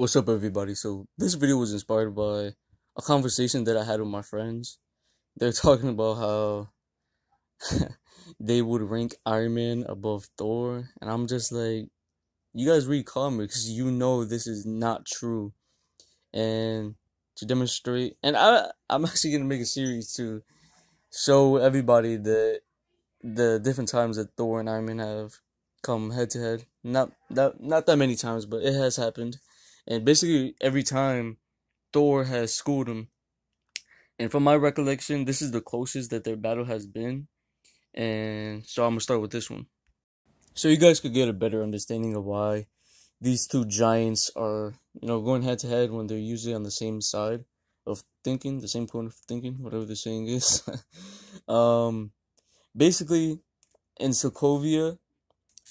What's up, everybody? So, this video was inspired by a conversation that I had with my friends. They're talking about how they would rank Iron Man above Thor, and I'm just like, you guys read comics, you know this is not true. And to demonstrate, and I, I'm actually gonna make a series to show everybody that the different times that Thor and Iron Man have come head to head. Not that, not that many times, but it has happened and basically every time Thor has schooled him. And from my recollection, this is the closest that their battle has been. And so I'm gonna start with this one. So you guys could get a better understanding of why these two giants are, you know, going head to head when they're usually on the same side of thinking, the same point of thinking, whatever the saying is. um basically in Sokovia,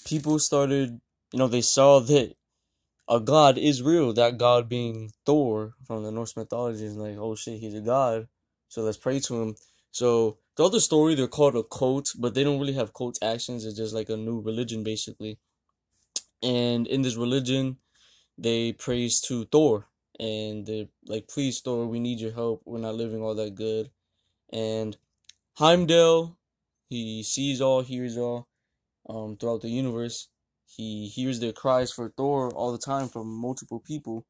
people started, you know, they saw that a god is real. That god being Thor from the Norse mythology is like, oh shit, he's a god. So let's pray to him. So the other story, they're called a cult, but they don't really have cult actions. It's just like a new religion, basically. And in this religion, they praise to Thor, and they're like, please, Thor, we need your help. We're not living all that good. And Heimdall, he sees all, hears all, um, throughout the universe he hears their cries for Thor all the time from multiple people.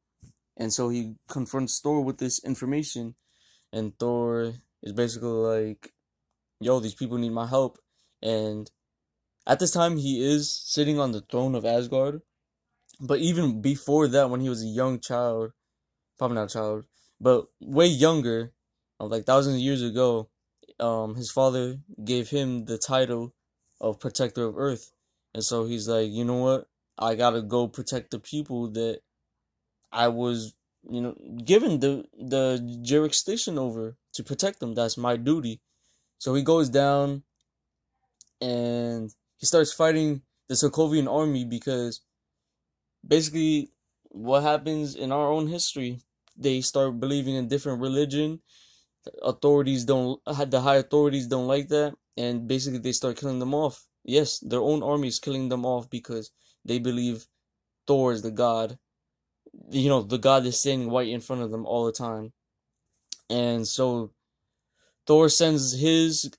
And so he confronts Thor with this information. And Thor is basically like, yo, these people need my help. And at this time, he is sitting on the throne of Asgard. But even before that, when he was a young child, probably not a child, but way younger, like thousands of years ago, um, his father gave him the title of Protector of Earth. And so he's like, you know what? I gotta go protect the people that I was, you know, given the the jurisdiction over to protect them. That's my duty. So he goes down and he starts fighting the Sokovian army because basically what happens in our own history, they start believing in different religion. Authorities don't the high authorities don't like that and basically they start killing them off Yes, their own army is killing them off because they believe Thor is the god. You know, the god is standing right in front of them all the time. And so Thor sends his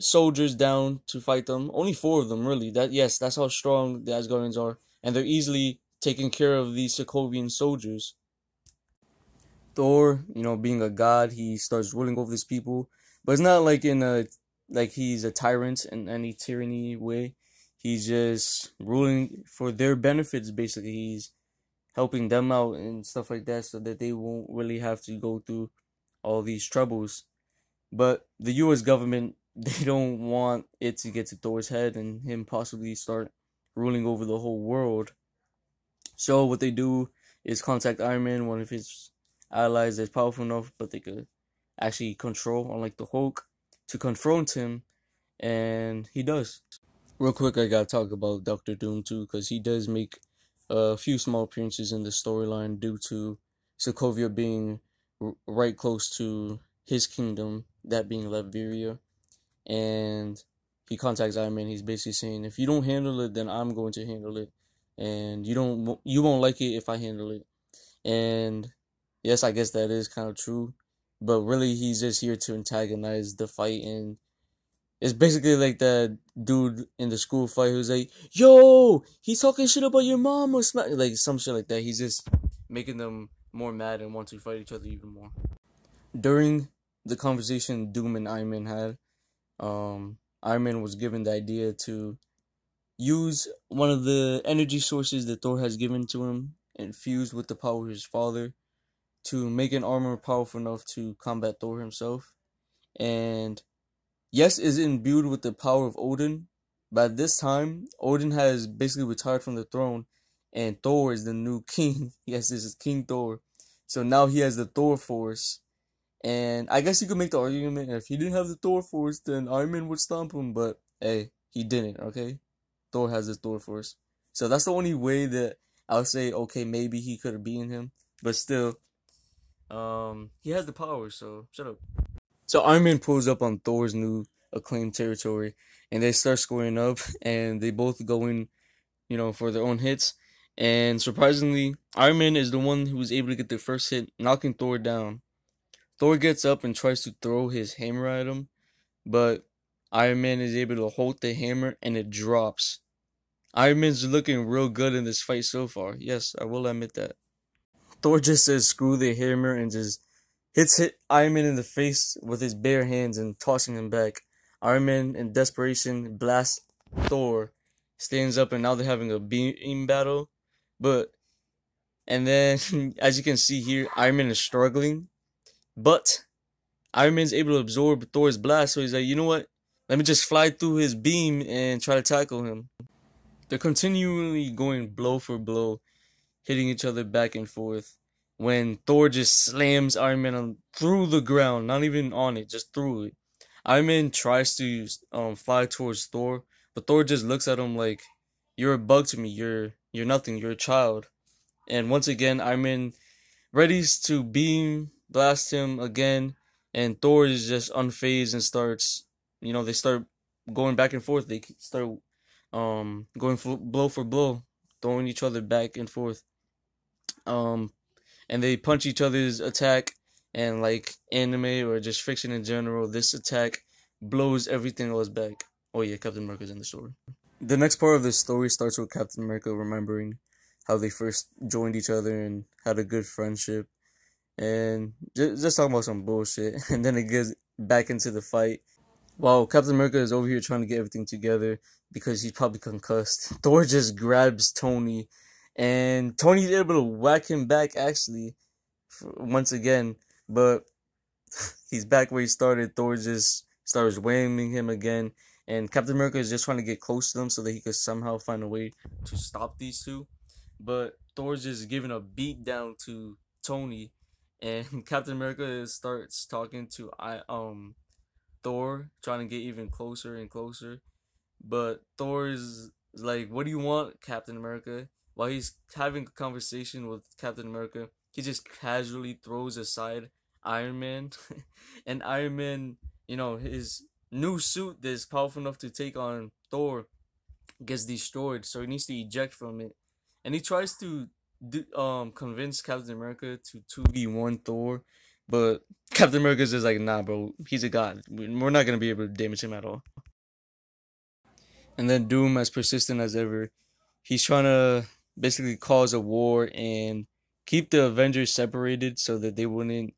soldiers down to fight them. Only four of them, really. That yes, that's how strong the Asgardians are, and they're easily taking care of these Sokovian soldiers. Thor, you know, being a god, he starts ruling over these people, but it's not like in a like he's a tyrant in any tyranny way. He's just ruling for their benefits basically. He's helping them out and stuff like that so that they won't really have to go through all these troubles. But the US government they don't want it to get to Thor's head and him possibly start ruling over the whole world. So what they do is contact Iron Man, one of his allies that's powerful enough, but they could actually control, unlike the Hulk to confront him, and he does. Real quick, I gotta talk about Doctor Doom too, because he does make a few small appearances in the storyline due to Sokovia being right close to his kingdom, that being Latveria, and he contacts Iron Man. He's basically saying, if you don't handle it, then I'm going to handle it, and you don't, you won't like it if I handle it. And yes, I guess that is kind of true but really he's just here to antagonize the fight and it's basically like the dude in the school fight who's like, "Yo, he's talking shit about your mom or smack like some shit like that." He's just making them more mad and want to fight each other even more. During the conversation Doom and Iron Man had, um, Iron Man was given the idea to use one of the energy sources that Thor has given to him and fuse with the power of his father to make an armor powerful enough to combat Thor himself. And yes, is imbued with the power of Odin. At this time, Odin has basically retired from the throne, and Thor is the new king. yes, this is King Thor. So now he has the Thor force. And I guess you could make the argument if he didn't have the Thor force, then Iron Man would stomp him. But hey, he didn't, okay? Thor has his Thor force. So that's the only way that I'll say, okay, maybe he could have beaten him. But still, um, he has the power, so shut up. So Iron Man pulls up on Thor's new acclaimed territory, and they start squaring up, and they both go in, you know, for their own hits. And surprisingly, Iron Man is the one who was able to get the first hit, knocking Thor down. Thor gets up and tries to throw his hammer at him, but Iron Man is able to hold the hammer and it drops. Iron Man's looking real good in this fight so far. Yes, I will admit that. Thor just says screw the hammer and just hits hit Iron Man in the face with his bare hands and tossing him back. Iron Man in desperation blasts Thor, stands up and now they're having a beam battle. But and then as you can see here, Iron Man is struggling. But Iron Man's able to absorb Thor's blast, so he's like, you know what? Let me just fly through his beam and try to tackle him. They're continually going blow for blow, hitting each other back and forth. When Thor just slams Iron Man on, through the ground, not even on it, just through it. Iron Man tries to um, fly towards Thor, but Thor just looks at him like, "You're a bug to me. You're you're nothing. You're a child." And once again, Iron Man readies to beam blast him again, and Thor is just unfazed and starts, you know, they start going back and forth. They start um going for blow for blow, throwing each other back and forth. Um, and they punch each other's attack, and like anime or just fiction in general, this attack blows everything else back. Oh yeah, Captain America's in the story. The next part of the story starts with Captain America remembering how they first joined each other and had a good friendship and just, just talking about some bullshit. And then it gets back into the fight. While Captain America is over here trying to get everything together because he's probably concussed, Thor just grabs Tony, and Tony's able to whack him back actually, once again. But he's back where he started. Thor just starts whamming him again, and Captain America is just trying to get close to them so that he could somehow find a way to stop these two. But Thor's just giving a beat down to Tony and Captain America starts talking to I um Thor, trying to get even closer and closer. But Thor is like, "What do you want, Captain America?" While he's having a conversation with Captain America, he just casually throws aside Iron Man, and Iron Man, you know, his new suit that's powerful enough to take on Thor gets destroyed, so he needs to eject from it, and he tries to um convince Captain America to two v one Thor, but Captain America's just like, nah, bro, he's a god. We're not gonna be able to damage him at all. And then Doom, as persistent as ever, he's trying to basically cause a war and keep the Avengers separated so that they wouldn't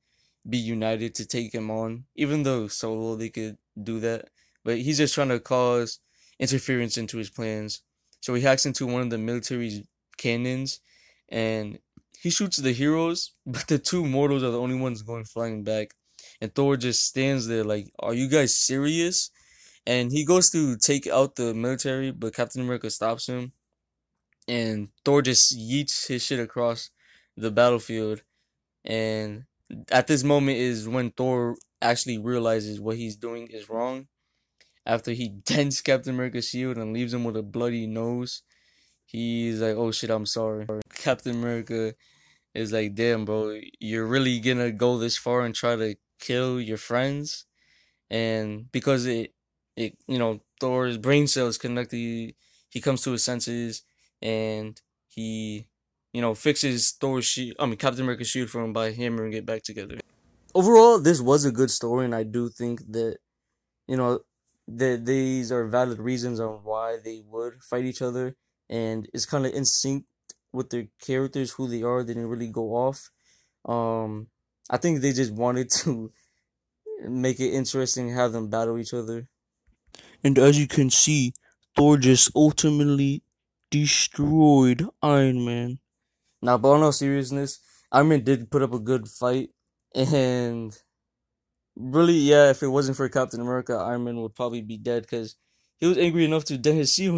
be united to take him on. Even though solo they could do that, but he's just trying to cause interference into his plans. So he hacks into one of the military's cannons and he shoots the heroes, but the two mortals are the only ones going flying back. And Thor just stands there like, "Are you guys serious?" And he goes to take out the military, but Captain America stops him. And Thor just yeets his shit across the battlefield. And at this moment is when Thor actually realizes what he's doing is wrong. After he dents Captain America's shield and leaves him with a bloody nose he's like, "Oh shit, I'm sorry." Captain America is like, "Damn, bro, you're really gonna go this far and try to kill your friends?" And because it, it, you know, Thor's brain cells connect. He, he comes to his senses and he, you know, fixes Thor's shield. I mean, Captain America's shield for him by hammering it back together. Overall, this was a good story, and I do think that, you know, that these are valid reasons on why they would fight each other and it's kind of in sync with their characters, who they are. They didn't really go off. Um, I think they just wanted to make it interesting, have them battle each other. And as you can see, Thor just ultimately destroyed Iron Man. Now, but on all seriousness, Iron Man did put up a good fight, and really, yeah, if it wasn't for Captain America, Iron Man would probably be dead because he was angry enough to dent his shield.